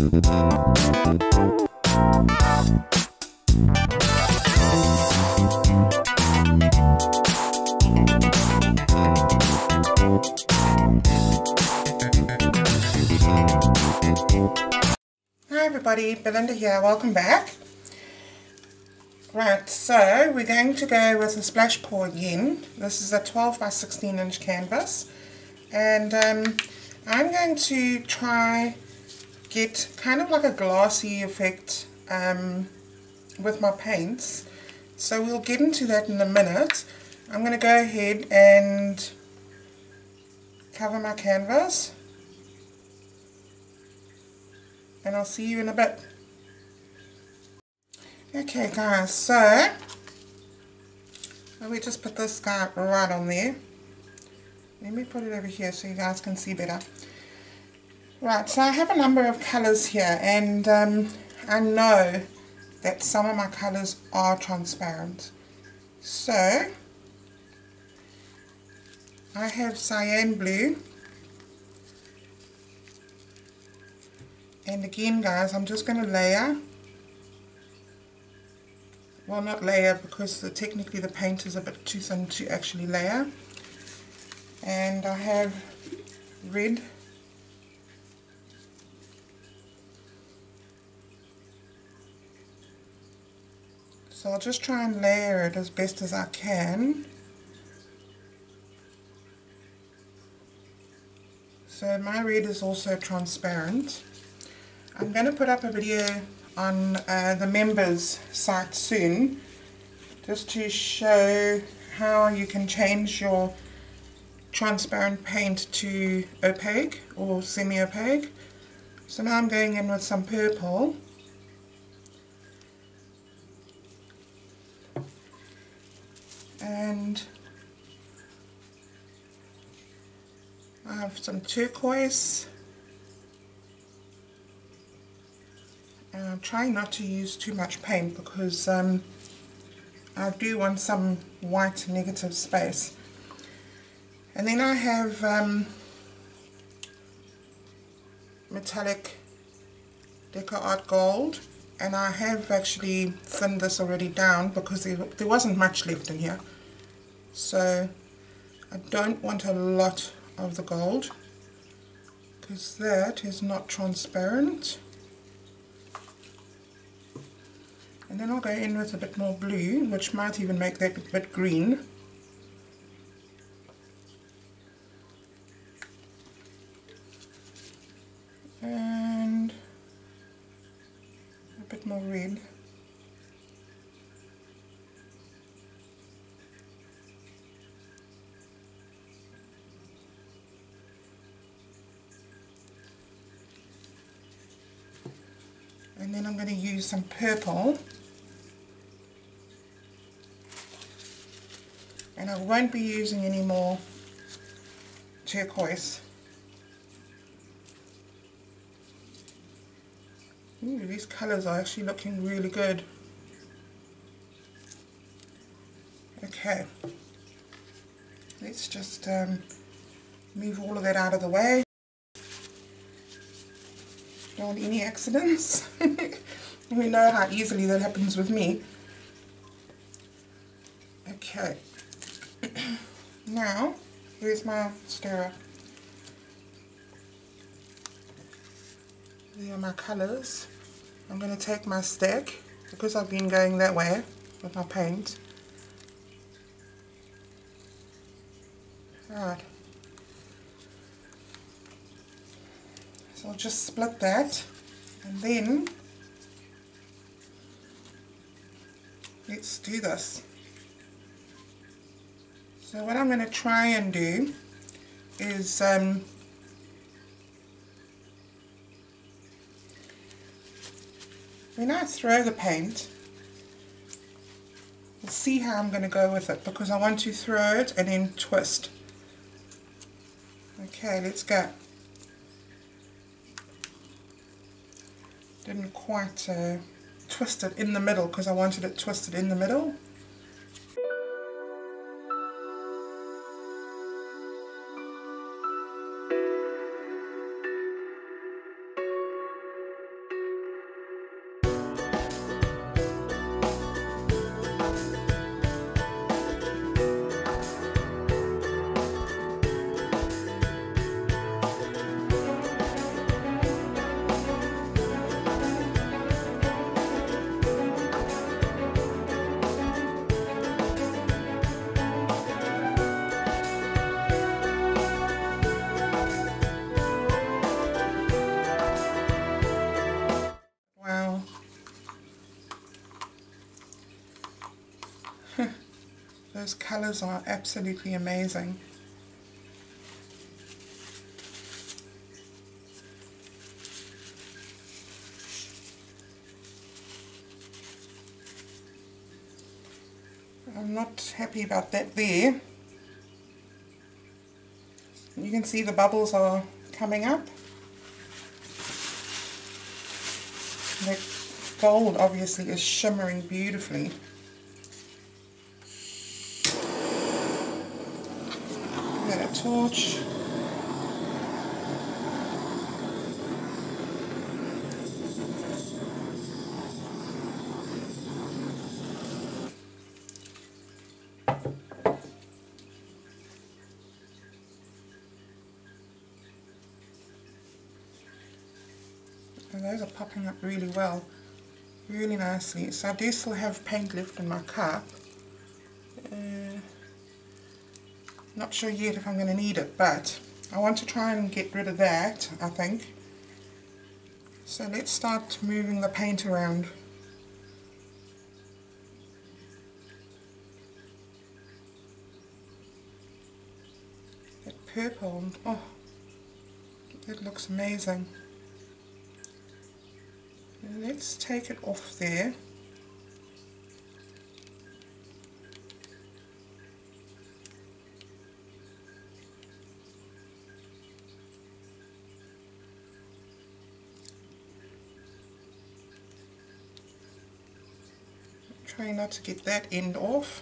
Hi everybody, Belinda here, welcome back. Right, so we're going to go with a splash pour again. This is a 12 by 16 inch canvas and um, I'm going to try get kind of like a glossy effect um, with my paints. So we'll get into that in a minute. I'm going to go ahead and cover my canvas and I'll see you in a bit. Okay guys, so let me just put this guy right on there. Let me put it over here so you guys can see better. Right, so I have a number of colours here and um, I know that some of my colours are transparent. So, I have cyan blue. And again guys I'm just going to layer. Well not layer because the, technically the paint is a bit too thin to actually layer. And I have red so I'll just try and layer it as best as I can. So my red is also transparent. I'm going to put up a video on uh, the members site soon just to show how you can change your transparent paint to opaque or semi-opaque. So now I'm going in with some purple and I have some turquoise And I'm trying not to use too much paint because um, I do want some white negative space. And then I have um, metallic Deco Art Gold and I have actually thinned this already down because there, there wasn't much left in here. So I don't want a lot of the gold because that is not transparent. And then I'll go in with a bit more blue, which might even make that a bit green. And a bit more red. And then I'm going to use some purple and I won't be using any more turquoise. Ooh, these colours are actually looking really good. Okay, let's just um, move all of that out of the way. Want any accidents. we know how easily that happens with me. Okay. now, here's my stirrer. There are my colours. I'm going to take my stack, because I've been going that way with my paint. Alright. So I'll just split that, and then let's do this. So what I'm going to try and do is um, when I throw the paint, we'll see how I'm going to go with it because I want to throw it and then twist. Okay, let's go. Didn't quite uh, twist it in the middle because I wanted it twisted in the middle. Those colours are absolutely amazing. I'm not happy about that there. You can see the bubbles are coming up. The gold obviously is shimmering beautifully. Get a torch. And those are popping up really well, really nicely. So I do still have paint left in my cup. Not sure yet if I'm going to need it, but I want to try and get rid of that, I think. So let's start moving the paint around. That purple, oh, that looks amazing. Let's take it off there. Try not to get that end off.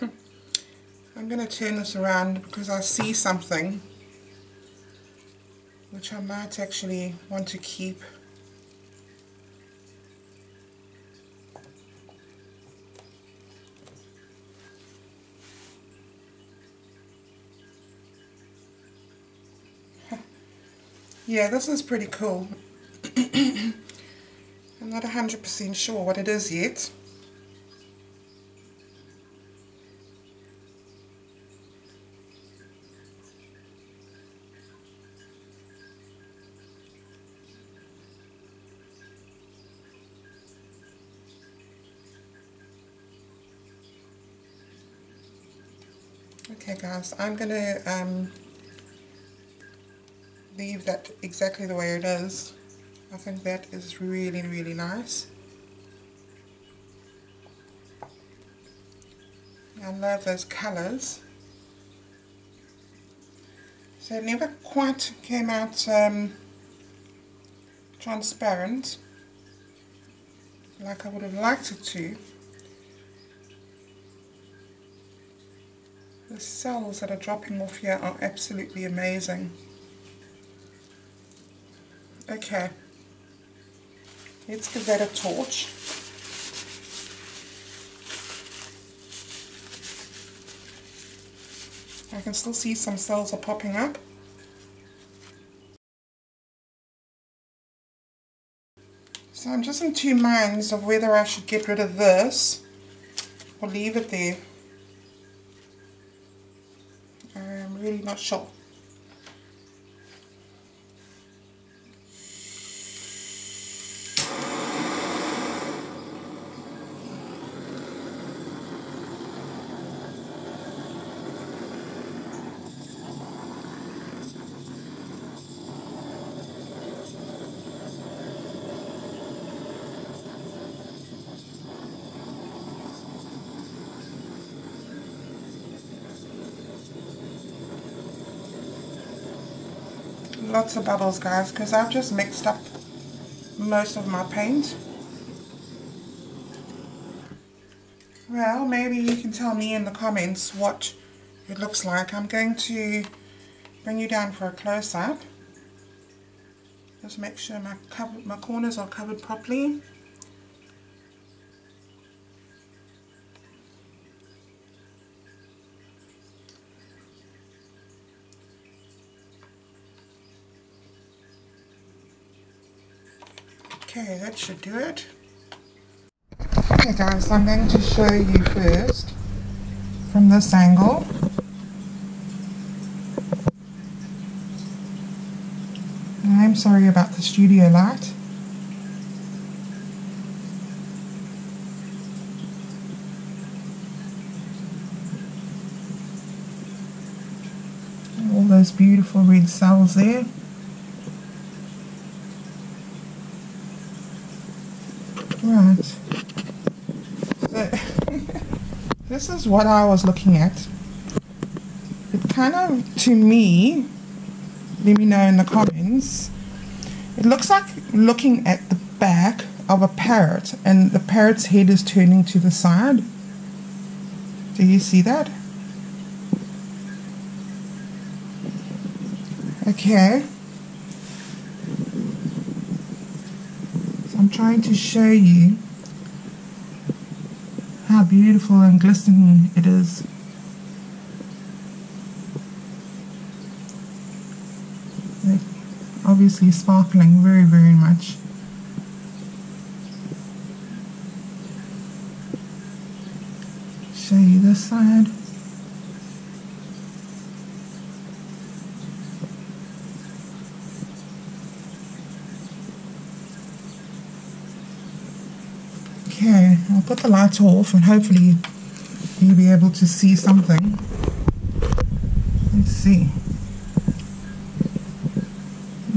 I'm going to turn this around because I see something which I might actually want to keep. Yeah, this is pretty cool. I'm not 100% sure what it is yet. Okay guys, I'm going to um, leave that exactly the way it is. I think that is really, really nice. I love those colours. So it never quite came out um, transparent like I would have liked it to. The cells that are dropping off here are absolutely amazing. Okay, let's give that a torch. I can still see some cells are popping up. So I'm just in two minds of whether I should get rid of this or leave it there. I'm really not sure. Lots of bubbles guys because I've just mixed up most of my paint. Well, maybe you can tell me in the comments what it looks like. I'm going to bring you down for a close-up. Just make sure my, cover, my corners are covered properly. Okay, that should do it. Okay guys, I'm going to show you first from this angle. I'm sorry about the studio light. All those beautiful red cells there. Right. So, this is what I was looking at. It kind of, to me, let me know in the comments, it looks like looking at the back of a parrot and the parrot's head is turning to the side. Do you see that? Okay. I'm trying to show you how beautiful and glistening it is. obviously sparkling very very much. Show you this side. Okay, I'll put the light off and hopefully you'll be able to see something. Let's see.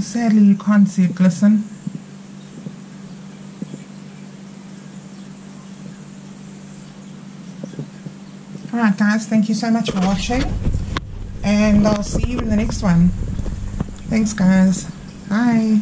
Sadly, you can't see it glisten. Alright guys, thank you so much for watching and I'll see you in the next one. Thanks guys. Bye.